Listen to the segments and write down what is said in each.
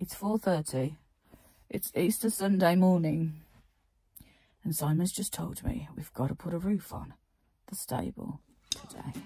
It's 4.30. It's Easter Sunday morning. And Simon's just told me we've got to put a roof on the stable today.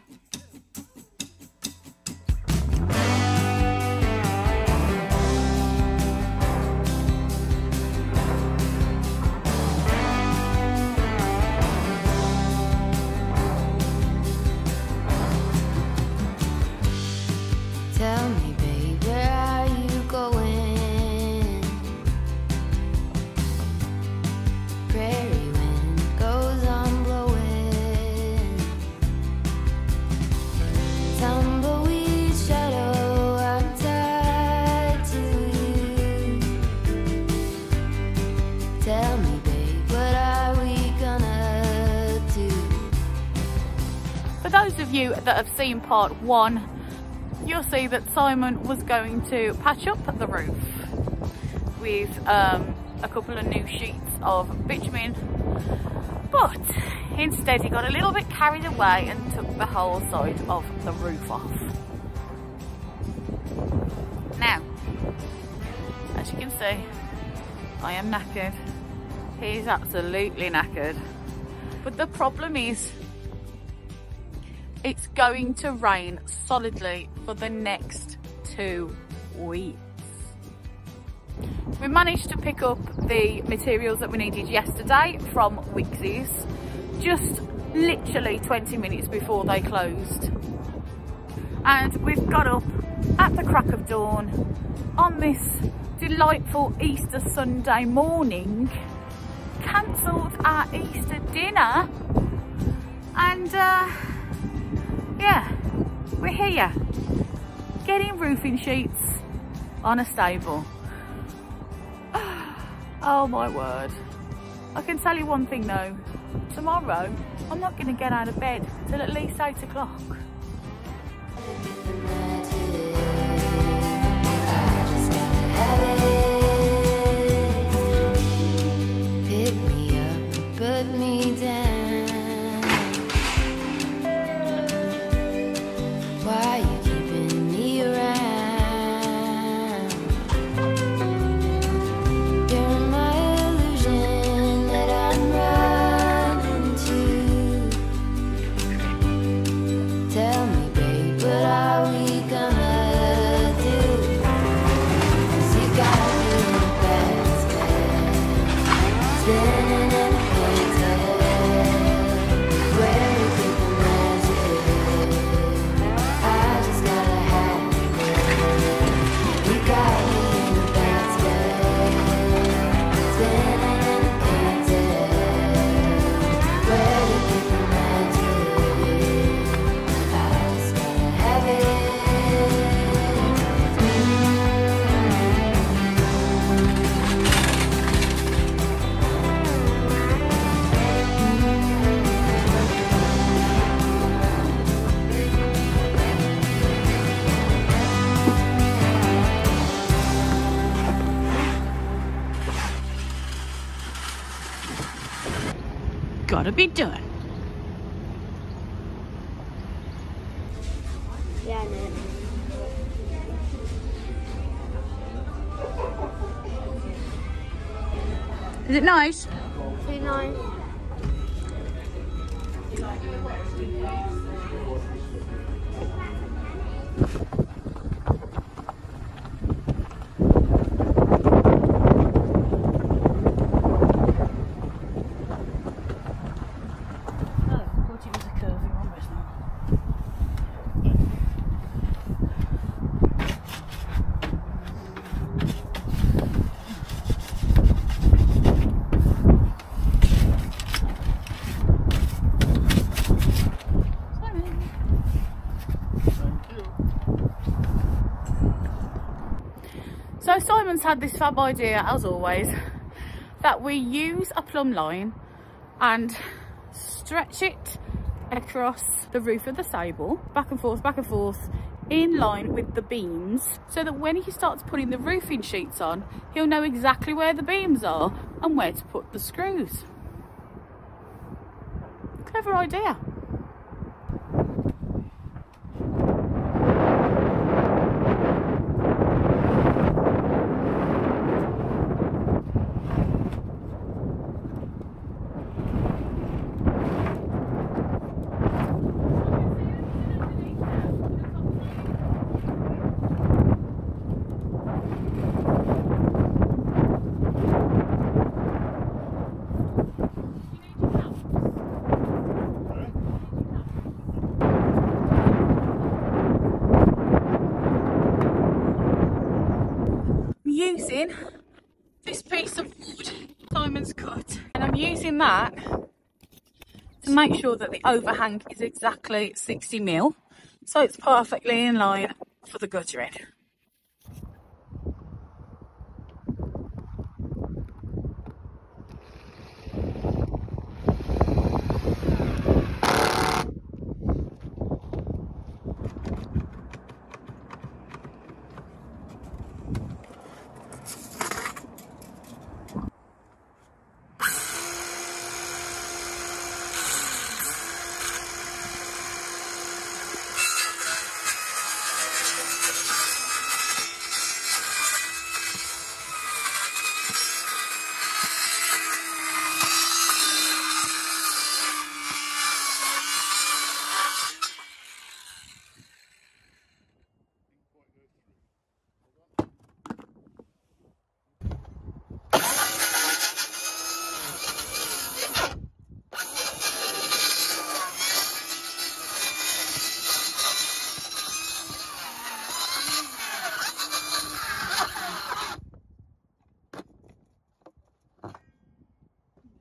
That have seen part one, you'll see that Simon was going to patch up the roof with um, a couple of new sheets of bitumen, but instead he got a little bit carried away and took the whole side of the roof off. Now, as you can see, I am knackered. He's absolutely knackered. But the problem is it's going to rain solidly for the next two weeks. We managed to pick up the materials that we needed yesterday from Wickes's, just literally 20 minutes before they closed. And we've got up at the crack of dawn on this delightful Easter Sunday morning, cancelled our Easter dinner, and uh, yeah, we're here getting roofing sheets on a stable. Oh my word. I can tell you one thing though, tomorrow I'm not going to get out of bed till at least 8 o'clock. Gotta be doing. Yeah, no. Is it nice? Pretty nice. Oh, I thought it was a curvy one, but it's not. Simon. Had this fab idea, as always, that we use a plumb line and stretch it across the roof of the stable, back and forth, back and forth, in line with the beams, so that when he starts putting the roofing sheets on, he'll know exactly where the beams are and where to put the screws. Clever idea. using this piece of wood Simon's cut and I'm using that make sure that the overhang is exactly 60 mil so it's perfectly in line for the guttering.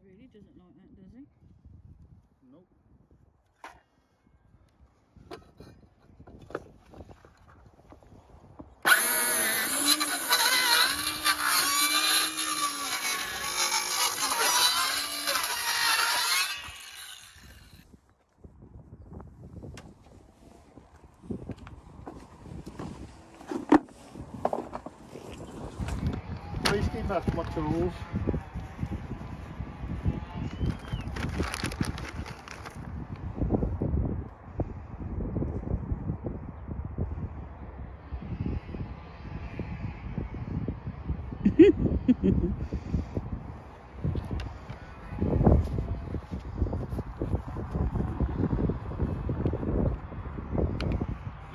Really doesn't like that, does he? Nope. After my tools.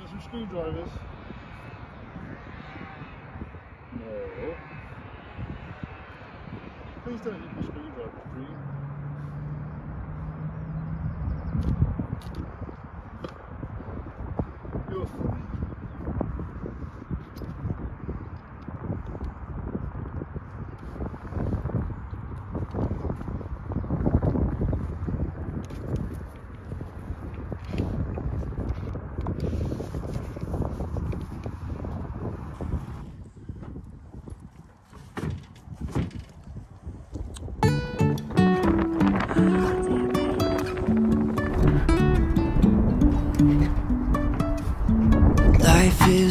Some screwdrivers.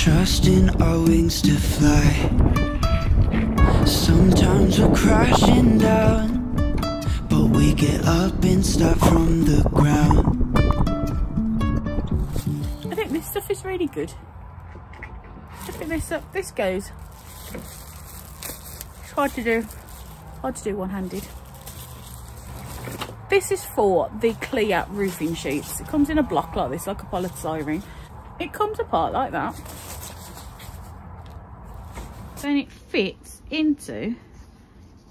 Trusting our wings to fly. Sometimes we're crashing down, but we get up and start from the ground. I think this stuff is really good. I think this stuff, this goes. It's hard to do, hard to do one-handed. This is for the clear roofing sheets. It comes in a block like this, like a polystyrene. It comes apart like that. Then it fits into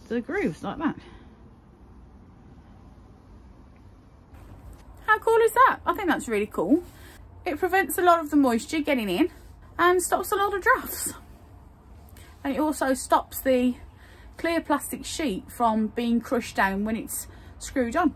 the grooves like that. How cool is that? I think that's really cool. It prevents a lot of the moisture getting in and stops a lot of drafts. And it also stops the clear plastic sheet from being crushed down when it's screwed on.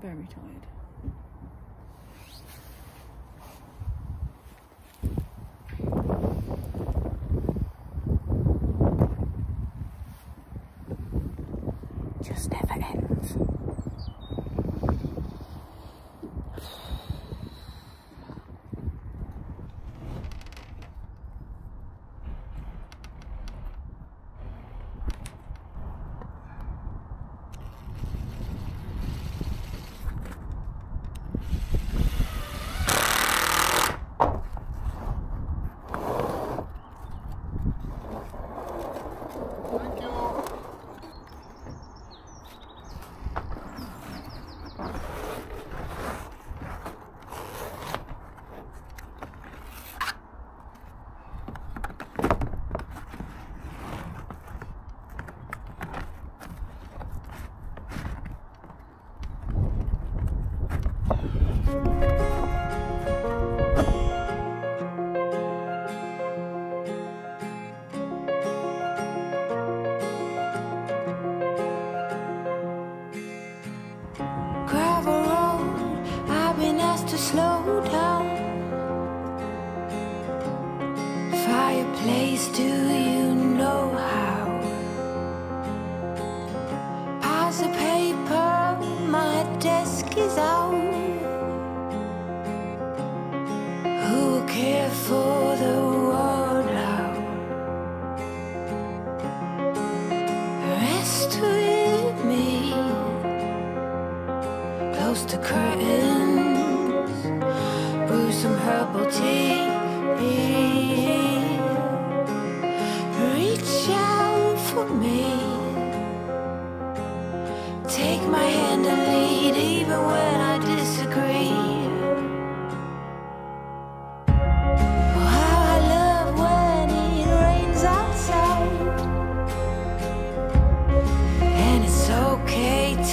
very tired. slow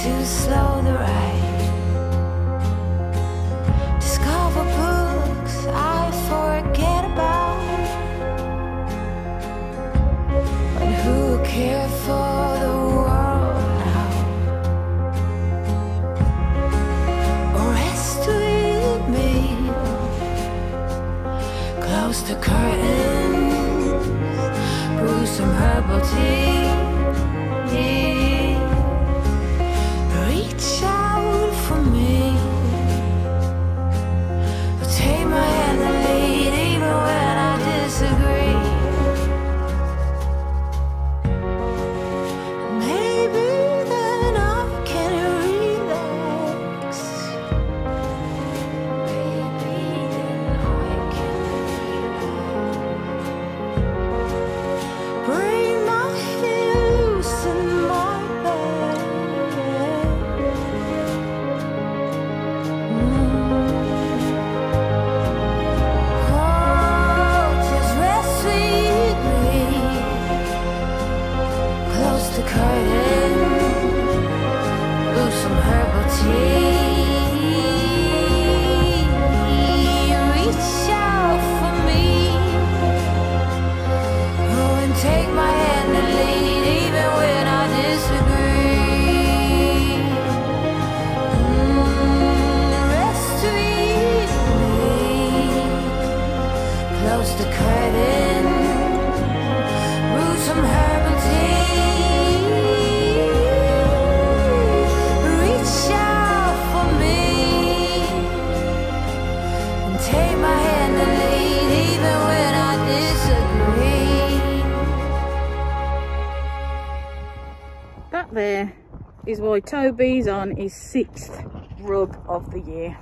too slow. Why Toby's on his sixth rug of the year.